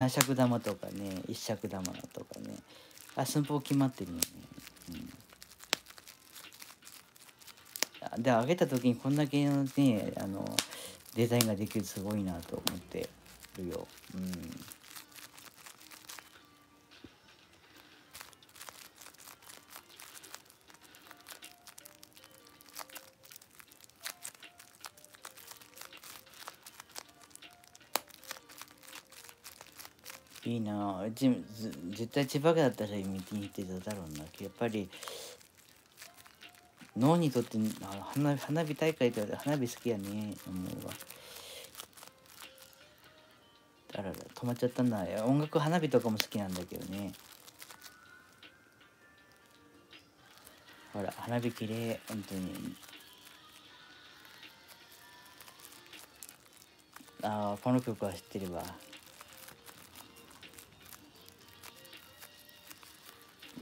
何尺玉とかね一尺玉とかね。あ寸法決まってるよね、うん、で上げた時にこんだけのねあのデザインができるすごいなと思ってるよ。うん。いいな。じ絶対千葉県だったら見に行ってただろうな。やっぱり脳にとってあ花花火大会って花火好きやね思うわ。あらら止まっちゃったんだ音楽花火とかも好きなんだけどね。ほら花火綺麗。本当に。ああこの曲は知ってるわ。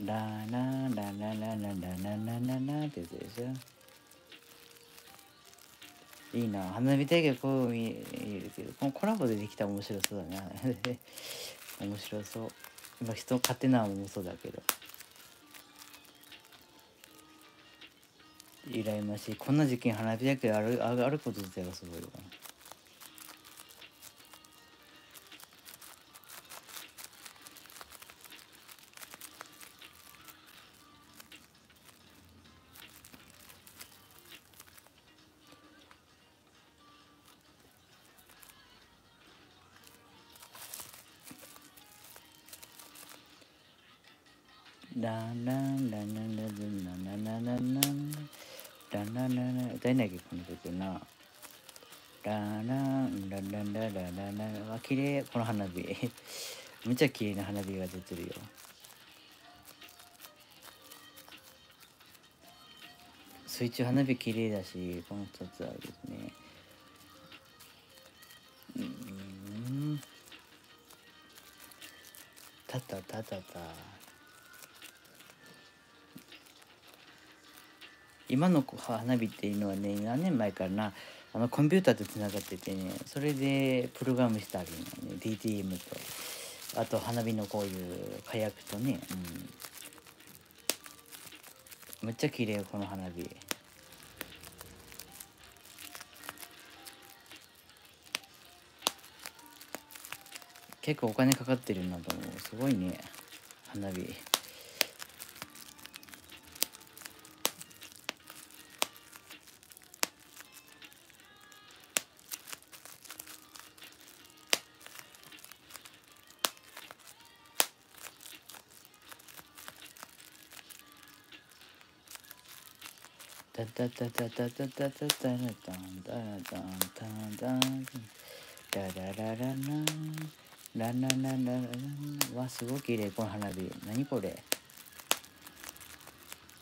ラララララララララララってやつでしょいいな花火大会こう見えるけどこのコラボでできたら面白そうだな面白そう今人勝手なもそうだけど羨ましいこんな時期に花火大会あるあること自体がすごいわランランランランランランランランランランランランランラン歌えないけどこの曲なランランランランランランランランわ綺麗この花火めっちゃ綺麗な花火が出てるよ水中花火綺麗だしこの2つはですねうんたたたたた今の花火っていうのはね何年前からなあのコンピューターとつながっててねそれでプログラムしてあるのね。DTM と。あと花火のこういう火薬とね、うん、めっちゃ綺麗よこの花火。結構お金かかってるなと思う。すごいね花火。タタタタタタタタタタタタタタタタタララララララララララわすごい綺麗この花火何これ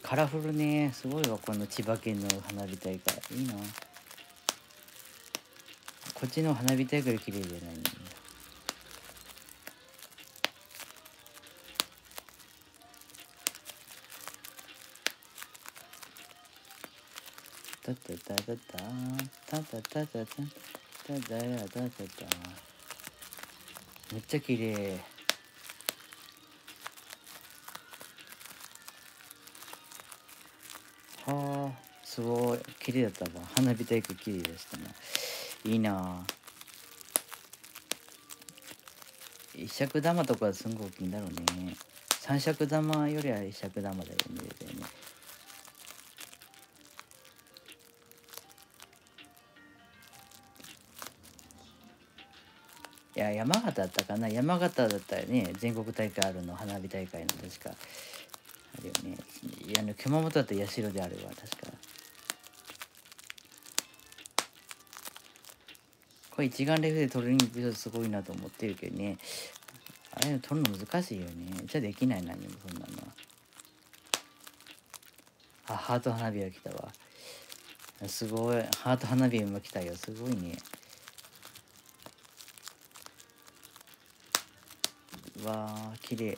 カラフルねすごいわこの千葉県の花火大会いいなこっちの花火大会綺麗じゃないタタタタタタタタタタタタタタタタめっちゃ綺麗はあすごい綺麗だったわ花火大会綺麗でしたねいいな一尺玉とかすんごい大きいんだろうね三尺玉よりは一尺玉だよねいや山形だったかな。山形だったらね。全国大会あるの花火大会の確か。あるよね。いや熊本だったら社であるわ確か。これ一眼レフで撮るに行く人すごいなと思ってるけどね。あれ撮るの難しいよね。じゃあできない何もそんなのあハート花火が来たわ。すごい。ハート花火も来たよ。すごいね。わー、綺麗。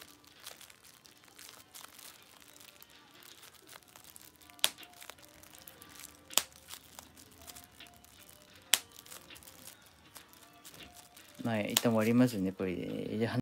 まあ、一旦終わりますね、これで。